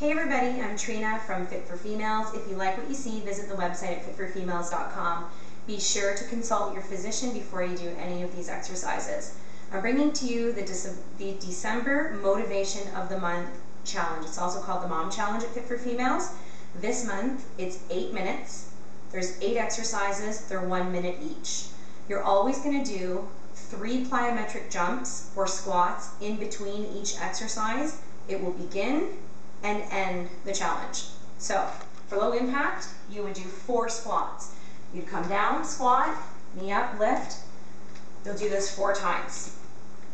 Hey everybody, I'm Trina from Fit for Females. If you like what you see, visit the website at fitforfemales.com. Be sure to consult your physician before you do any of these exercises. I'm bringing to you the, the December Motivation of the Month Challenge. It's also called the Mom Challenge at Fit for Females. This month, it's eight minutes. There's eight exercises. They're one minute each. You're always going to do three plyometric jumps or squats in between each exercise. It will begin and end the challenge. So for low impact, you would do four squats. You'd come down, squat, knee up, lift. You'll do this four times.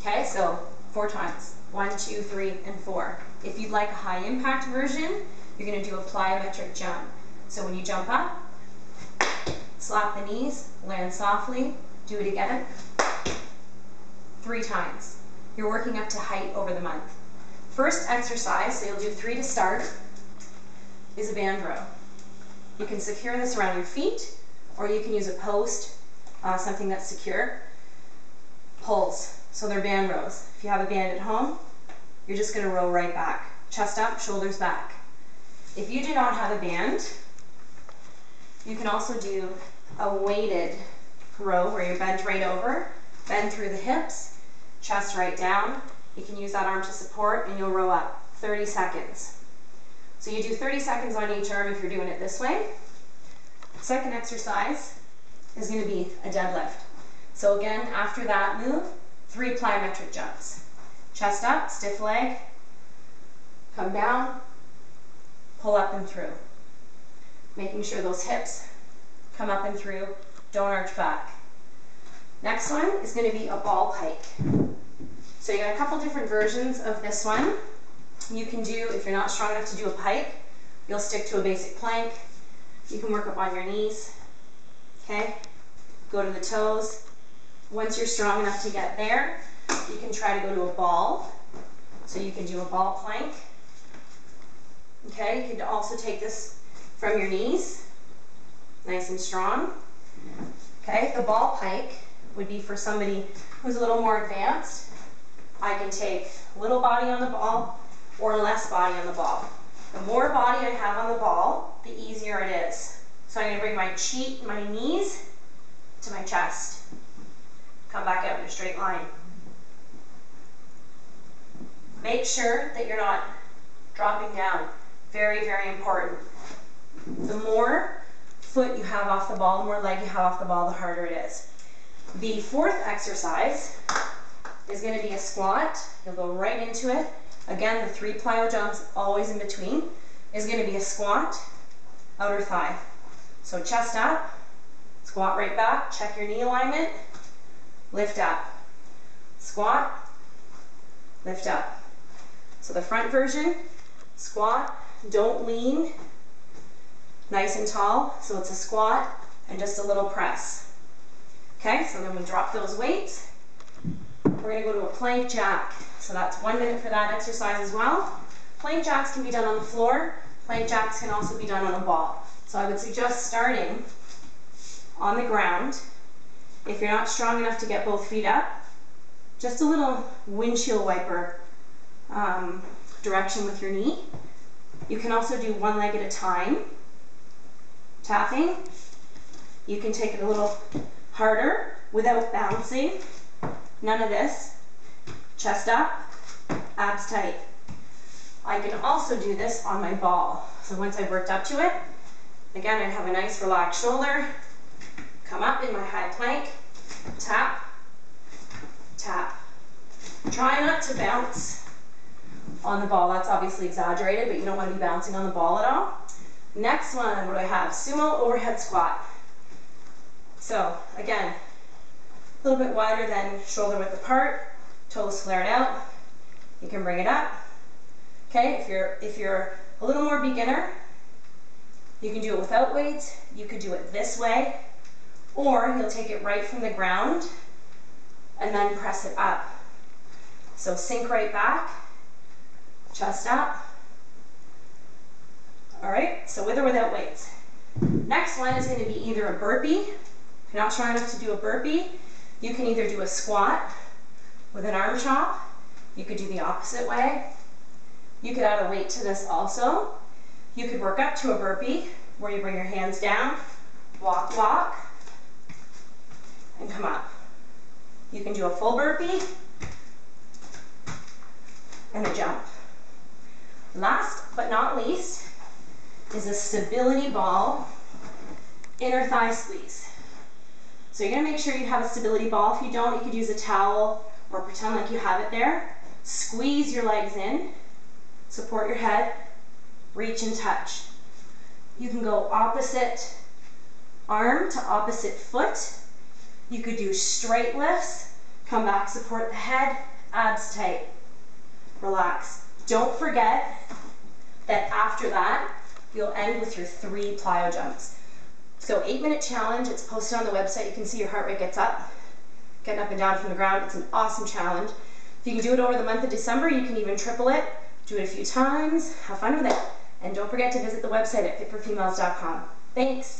Okay, so four times. One, two, three, and four. If you'd like a high impact version, you're gonna do a plyometric jump. So when you jump up, slap the knees, land softly, do it again, three times. You're working up to height over the month. First exercise, so you'll do three to start, is a band row. You can secure this around your feet, or you can use a post, uh, something that's secure. Pulls, so they're band rows. If you have a band at home, you're just gonna row right back. Chest up, shoulders back. If you do not have a band, you can also do a weighted row where you're bent right over, bend through the hips, chest right down, you can use that arm to support and you'll row up 30 seconds. So you do 30 seconds on each arm if you're doing it this way. Second exercise is going to be a deadlift. So again, after that move, three plyometric jumps. Chest up, stiff leg, come down, pull up and through. Making sure those hips come up and through, don't arch back. Next one is going to be a ball pike. So you got a couple different versions of this one. You can do, if you're not strong enough to do a pike, you'll stick to a basic plank. You can work up on your knees, okay? Go to the toes. Once you're strong enough to get there, you can try to go to a ball. So you can do a ball plank. Okay, you can also take this from your knees, nice and strong. Okay, the ball pike would be for somebody who's a little more advanced. I can take little body on the ball or less body on the ball. The more body I have on the ball, the easier it is. So I'm going to bring my cheek, my knees to my chest. Come back out in a straight line. Make sure that you're not dropping down. Very, very important. The more foot you have off the ball, the more leg you have off the ball, the harder it is. The fourth exercise is going to be a squat. You'll go right into it. Again, the three plyo jumps always in between is going to be a squat, outer thigh. So chest up, squat right back, check your knee alignment, lift up. Squat, lift up. So the front version, squat, don't lean, nice and tall. So it's a squat and just a little press. Okay, so then we drop those weights. We're going to go to a plank jack. So that's one minute for that exercise as well. Plank jacks can be done on the floor. Plank jacks can also be done on a ball. So I would suggest starting on the ground. If you're not strong enough to get both feet up, just a little windshield wiper um, direction with your knee. You can also do one leg at a time, tapping. You can take it a little harder without bouncing. None of this. Chest up, abs tight. I can also do this on my ball. So once I've worked up to it, again, I'd have a nice relaxed shoulder, come up in my high plank, tap, tap. Try not to bounce on the ball. That's obviously exaggerated, but you don't want to be bouncing on the ball at all. Next one, what do I have? Sumo overhead squat. So again, a little bit wider than shoulder width apart, toes flared out. You can bring it up. Okay, if you're, if you're a little more beginner, you can do it without weights. You could do it this way, or you'll take it right from the ground and then press it up. So sink right back, chest up. All right, so with or without weights. Next one is going to be either a burpee. If you're not strong enough to do a burpee, you can either do a squat with an arm chop, you could do the opposite way, You could add a weight to this also. You could work up to a burpee where you bring your hands down, walk, walk, and come up. You can do a full burpee and a jump. Last but not least is a stability ball inner thigh squeeze. So you're gonna make sure you have a stability ball. If you don't, you could use a towel or pretend like you have it there. Squeeze your legs in, support your head, reach and touch. You can go opposite arm to opposite foot. You could do straight lifts, come back, support the head, abs tight, relax. Don't forget that after that, you'll end with your three plyo jumps. So eight minute challenge, it's posted on the website. You can see your heart rate gets up, getting up and down from the ground. It's an awesome challenge. If you can do it over the month of December, you can even triple it. Do it a few times, have fun with it. And don't forget to visit the website at fitforfemales.com. Thanks.